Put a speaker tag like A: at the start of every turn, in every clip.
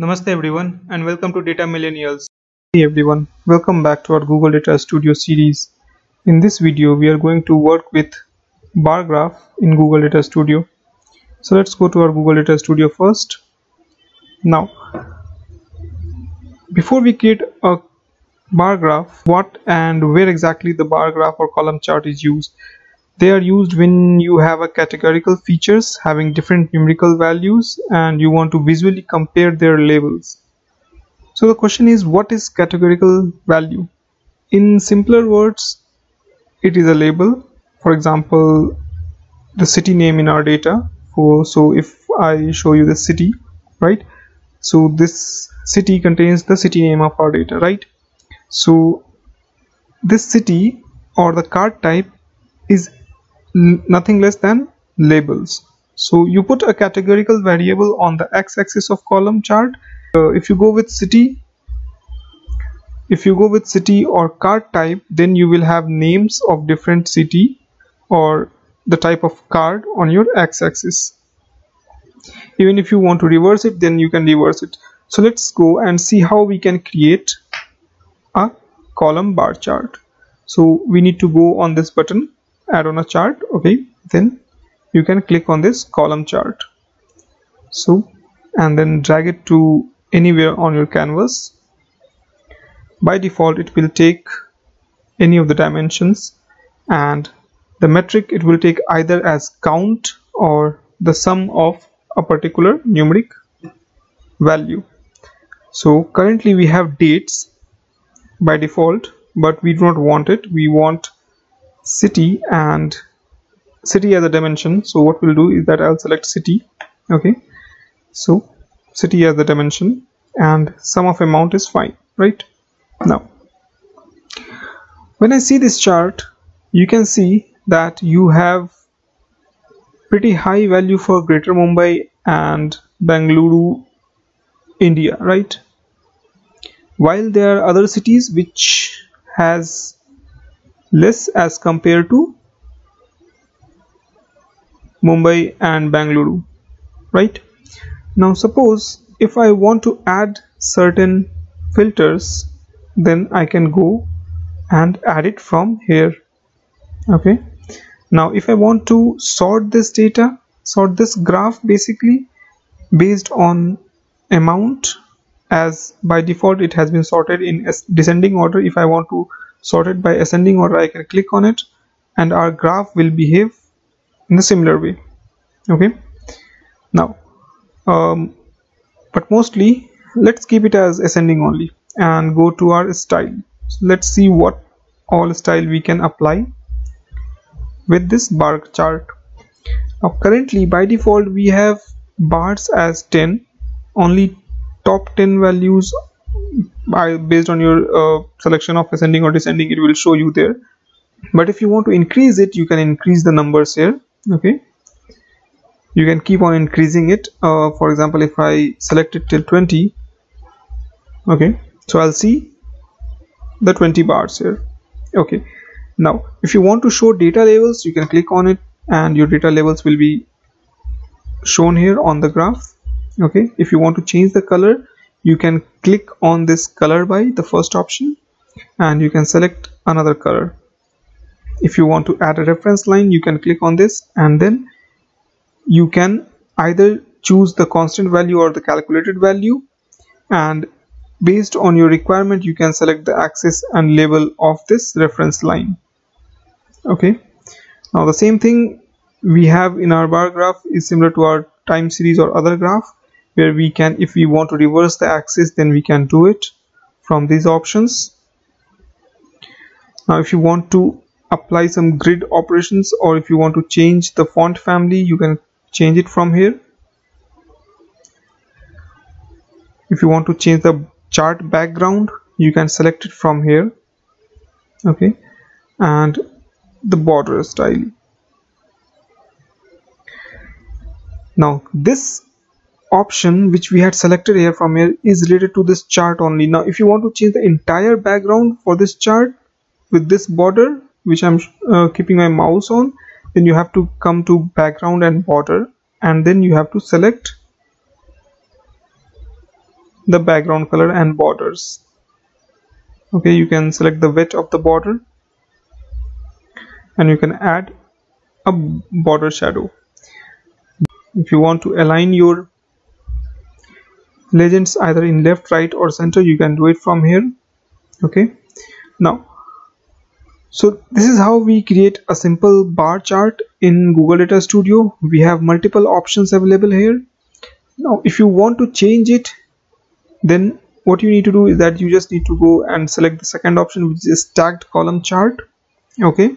A: Namaste everyone and welcome to Data Millennials. Hey everyone, welcome back to our Google Data Studio series. In this video, we are going to work with bar graph in Google Data Studio. So let's go to our Google Data Studio first. Now, before we create a bar graph, what and where exactly the bar graph or column chart is used, they are used when you have a categorical features having different numerical values and you want to visually compare their labels. So the question is what is categorical value? In simpler words, it is a label. For example, the city name in our data. So if I show you the city, right? So this city contains the city name of our data, right? So this city or the card type is nothing less than labels. So you put a categorical variable on the x-axis of column chart. Uh, if you go with city if you go with city or card type then you will have names of different city or the type of card on your x-axis. Even if you want to reverse it then you can reverse it. So let's go and see how we can create a column bar chart. So we need to go on this button add on a chart okay then you can click on this column chart. So and then drag it to anywhere on your canvas. By default it will take any of the dimensions and the metric it will take either as count or the sum of a particular numeric value. So currently we have dates by default but we do not want it. We want city and city as a dimension. So what we'll do is that I'll select city okay? So city as a dimension and sum of amount is fine right? Now when I see this chart you can see that you have pretty high value for greater Mumbai and Bangalore India right? While there are other cities which has less as compared to Mumbai and Bangalore right? Now suppose if I want to add certain filters then I can go and add it from here okay? Now if I want to sort this data sort this graph basically based on amount as by default it has been sorted in descending order if I want to sorted by ascending order. I can click on it and our graph will behave in a similar way. Okay? Now um, but mostly let's keep it as ascending only and go to our style. So let's see what all style we can apply with this bar chart. Now currently by default we have bars as 10 only top 10 values by based on your uh, selection of ascending or descending it will show you there. But if you want to increase it you can increase the numbers here okay? You can keep on increasing it. Uh, for example if I select it till 20 okay? So I'll see the 20 bars here okay? Now if you want to show data labels you can click on it and your data labels will be shown here on the graph okay? If you want to change the color you can click on this color by the first option and you can select another color. If you want to add a reference line you can click on this and then you can either choose the constant value or the calculated value and based on your requirement you can select the axis and label of this reference line. Okay? Now the same thing we have in our bar graph is similar to our time series or other graph where we can if we want to reverse the axis then we can do it from these options. Now if you want to apply some grid operations or if you want to change the font family you can change it from here. If you want to change the chart background you can select it from here. Okay. And the border style. Now this option which we had selected here from here is related to this chart only. Now if you want to change the entire background for this chart with this border which I'm uh, keeping my mouse on then you have to come to background and border and then you have to select the background color and borders. Okay you can select the width of the border and you can add a border shadow. If you want to align your legends either in left right or center you can do it from here. Okay. Now so this is how we create a simple bar chart in google data studio. We have multiple options available here. Now if you want to change it then what you need to do is that you just need to go and select the second option which is stacked column chart. Okay.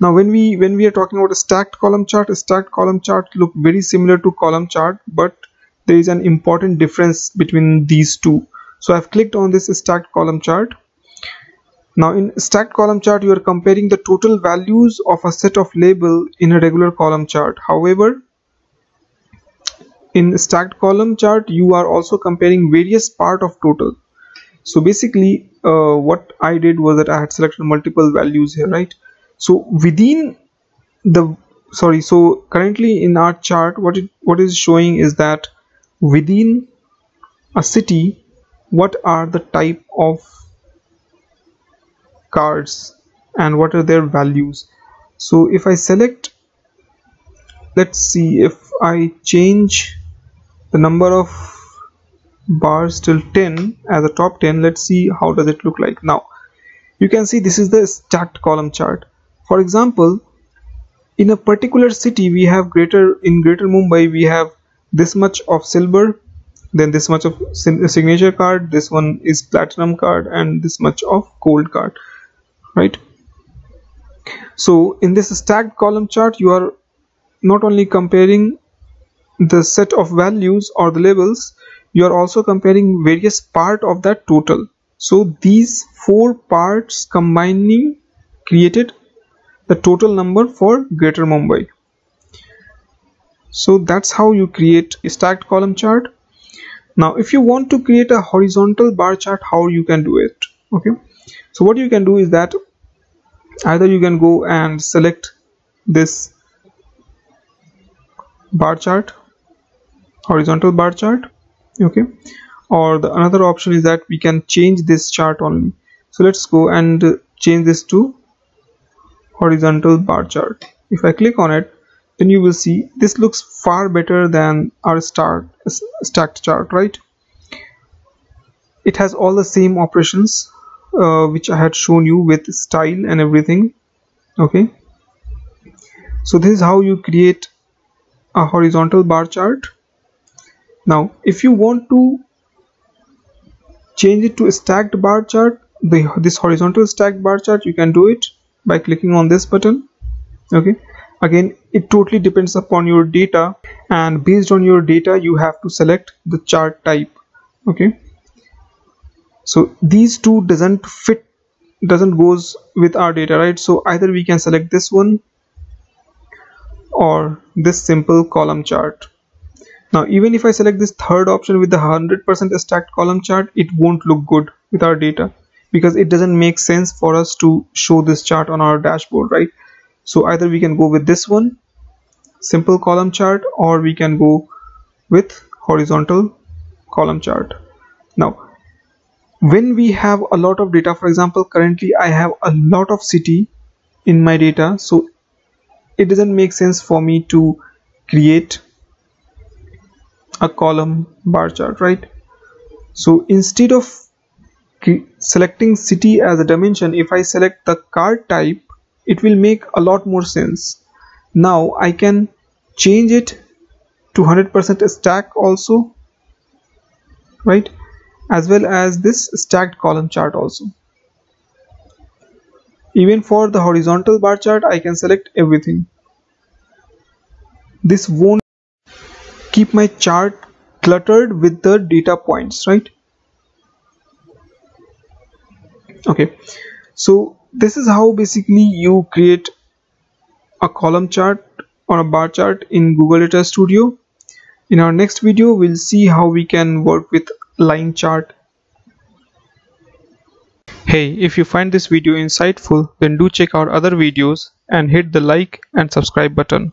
A: Now when we when we are talking about a stacked column chart a stacked column chart look very similar to column chart but there is an important difference between these two. So I've clicked on this stacked column chart. Now in stacked column chart you are comparing the total values of a set of label in a regular column chart. However in stacked column chart you are also comparing various part of total. So basically uh, what I did was that I had selected multiple values here right? So within the sorry so currently in our chart what it what is showing is that within a city what are the type of cards and what are their values? So if I select let's see if I change the number of bars till 10 as a top 10 let's see how does it look like. Now you can see this is the stacked column chart. For example in a particular city we have greater in greater mumbai we have this much of silver then this much of uh, signature card this one is platinum card and this much of gold card right so in this stacked column chart you are not only comparing the set of values or the labels you are also comparing various part of that total so these four parts combining created the total number for Greater Mumbai. So that's how you create a stacked column chart. Now if you want to create a horizontal bar chart, how you can do it? Okay, so what you can do is that either you can go and select this bar chart, horizontal bar chart, okay, or the another option is that we can change this chart only. So let's go and change this to horizontal bar chart if I click on it then you will see this looks far better than our start stacked chart right? It has all the same operations uh, which I had shown you with style and everything okay? So this is how you create a horizontal bar chart. Now if you want to change it to a stacked bar chart the this horizontal stacked bar chart you can do it by clicking on this button okay again it totally depends upon your data and based on your data you have to select the chart type okay? So these two doesn't fit doesn't goes with our data right? So either we can select this one or this simple column chart. Now even if I select this third option with the 100% stacked column chart it won't look good with our data because it doesn't make sense for us to show this chart on our dashboard right so either we can go with this one simple column chart or we can go with horizontal column chart. Now when we have a lot of data for example currently I have a lot of city in my data so it doesn't make sense for me to create a column bar chart right? So instead of selecting city as a dimension if I select the card type it will make a lot more sense. Now I can change it to 100% stack also right? As well as this stacked column chart also. Even for the horizontal bar chart I can select everything. This won't keep my chart cluttered with the data points right? Okay. So this is how basically you create a column chart or a bar chart in Google Data Studio. In our next video we'll see how we can work with line chart. Hey if you find this video insightful then do check out other videos and hit the like and subscribe button